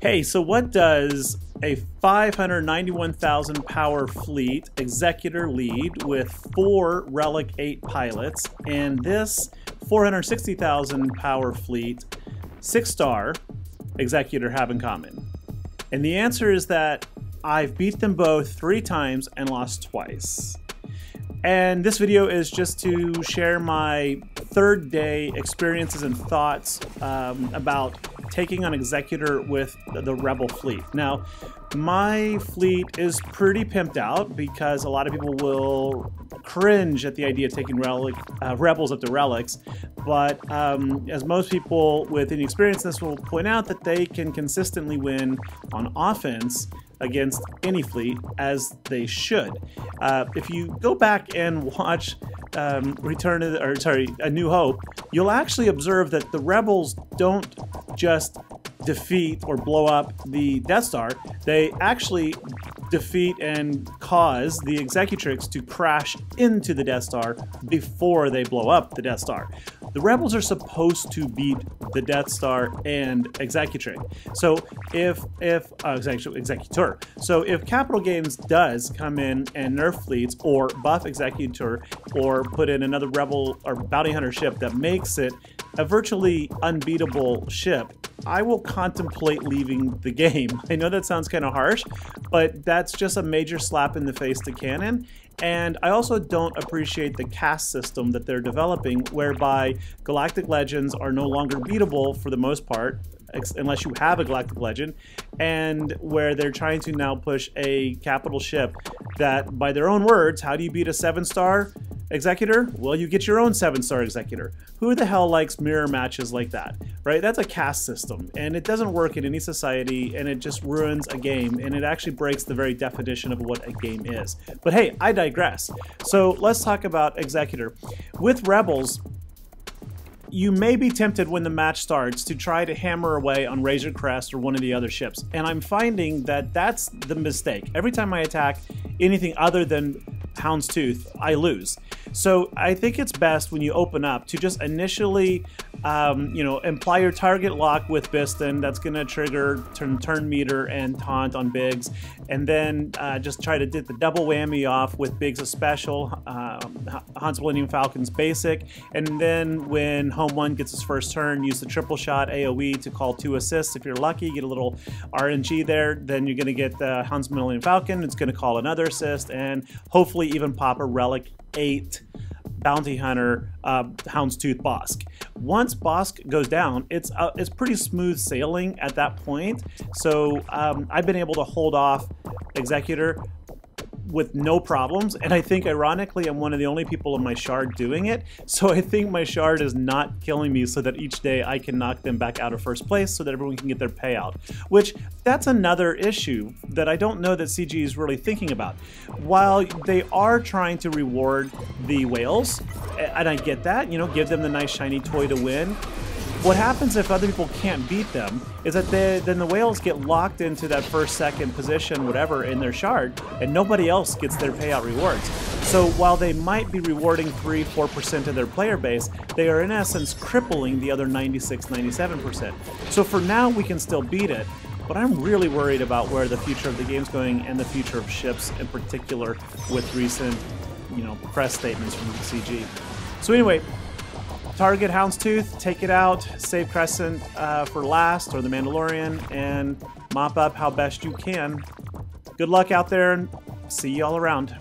Hey, so what does a 591,000 power fleet executor lead with four Relic 8 pilots and this 460,000 power fleet six star executor have in common? And the answer is that I've beat them both three times and lost twice. And this video is just to share my third day experiences and thoughts um, about taking on Executor with the Rebel fleet. Now, my fleet is pretty pimped out because a lot of people will cringe at the idea of taking relic, uh, rebels up to relics, but um, as most people with any experience in this will point out that they can consistently win on offense against any fleet as they should. Uh, if you go back and watch um, Return of the, or sorry, A New Hope, you'll actually observe that the rebels don't just defeat or blow up the Death Star, they actually defeat and cause the Executrix to crash into the Death Star before they blow up the Death Star. The Rebels are supposed to beat the Death Star and Executrix. So if if uh, Executor, so if Capital Games does come in and nerf fleets or buff Executor or put in another Rebel or Bounty Hunter ship that makes it a virtually unbeatable ship, I will contemplate leaving the game. I know that sounds kind of harsh, but that's just a major slap in the face to canon. And I also don't appreciate the caste system that they're developing, whereby Galactic Legends are no longer beatable for the most part, unless you have a Galactic Legend, and where they're trying to now push a capital ship that, by their own words, how do you beat a seven star? Executor? Well, you get your own seven star Executor. Who the hell likes mirror matches like that, right? That's a caste system, and it doesn't work in any society, and it just ruins a game, and it actually breaks the very definition of what a game is. But hey, I digress. So let's talk about Executor. With Rebels, you may be tempted when the match starts to try to hammer away on Razor Crest or one of the other ships. And I'm finding that that's the mistake. Every time I attack anything other than Houndstooth, I lose. So I think it's best when you open up to just initially, um, you know, imply your target lock with Bistan. That's going to trigger turn, turn meter and taunt on Biggs. And then uh, just try to get the double whammy off with Biggs' special, uh, Han's Millennium Falcon's basic. And then when Home 1 gets his first turn, use the triple shot AoE to call two assists. If you're lucky, get a little RNG there. Then you're going to get the Han's Millennium Falcon. It's going to call another assist and hopefully even pop a Relic 8 bounty hunter uh, houndstooth Bossk. Once Bossk goes down, it's uh, it's pretty smooth sailing at that point. So um, I've been able to hold off Executor with no problems. And I think, ironically, I'm one of the only people in my shard doing it. So I think my shard is not killing me so that each day I can knock them back out of first place so that everyone can get their payout. Which, that's another issue that I don't know that CG is really thinking about. While they are trying to reward the whales, and I get that, you know, give them the nice shiny toy to win, what happens if other people can't beat them is that they, then the whales get locked into that first, second position, whatever, in their shard, and nobody else gets their payout rewards. So while they might be rewarding 3 4% of their player base, they are in essence crippling the other 96 97%. So for now, we can still beat it, but I'm really worried about where the future of the game's going and the future of ships in particular with recent, you know, press statements from the CG. So anyway, target Houndstooth, take it out, save Crescent uh, for last, or the Mandalorian, and mop up how best you can. Good luck out there, and see you all around.